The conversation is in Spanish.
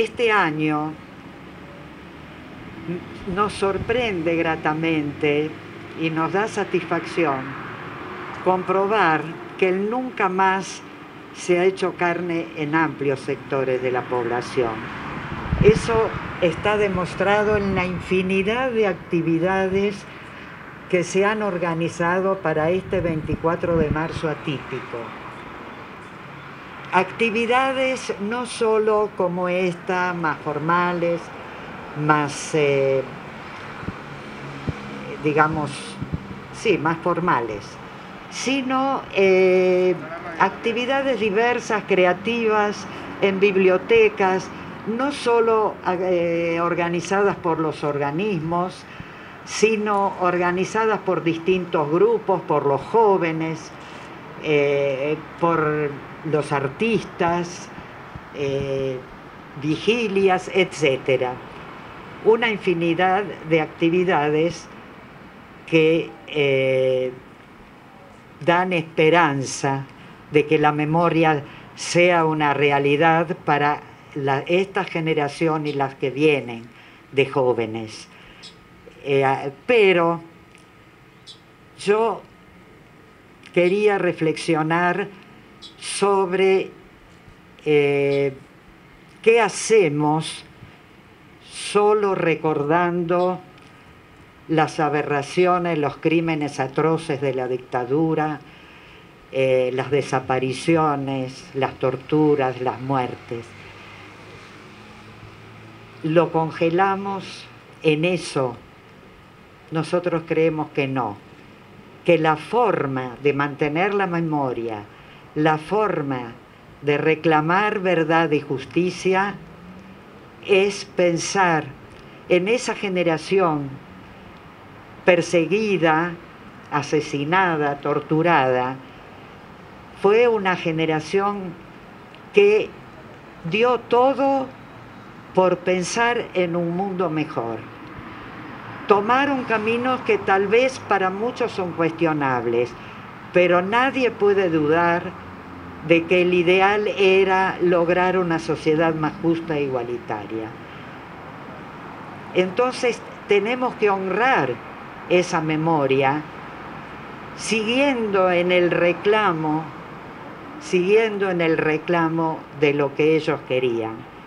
este año nos sorprende gratamente y nos da satisfacción comprobar que nunca más se ha hecho carne en amplios sectores de la población. Eso está demostrado en la infinidad de actividades que se han organizado para este 24 de marzo atípico. Actividades no solo como esta, más formales, más, eh, digamos, sí, más formales, sino eh, actividades diversas, creativas, en bibliotecas, no solo eh, organizadas por los organismos, sino organizadas por distintos grupos, por los jóvenes, por los artistas, vigilias, etcétera una infinidad de actividades que eh, dan esperanza de que la memoria sea una realidad para esta generación y las que vienen de jóvenes. Eh, pero yo quería reflexionar sobre eh, qué hacemos solo recordando las aberraciones, los crímenes atroces de la dictadura, eh, las desapariciones, las torturas, las muertes. Lo congelamos en eso. Nosotros creemos que no, que la forma de mantener la memoria, la forma de reclamar verdad y justicia es pensar en esa generación perseguida, asesinada, torturada. Fue una generación que dio todo por pensar en un mundo mejor. Tomaron caminos que tal vez para muchos son cuestionables, pero nadie puede dudar de que el ideal era lograr una sociedad más justa e igualitaria. Entonces tenemos que honrar esa memoria siguiendo en el reclamo, siguiendo en el reclamo de lo que ellos querían.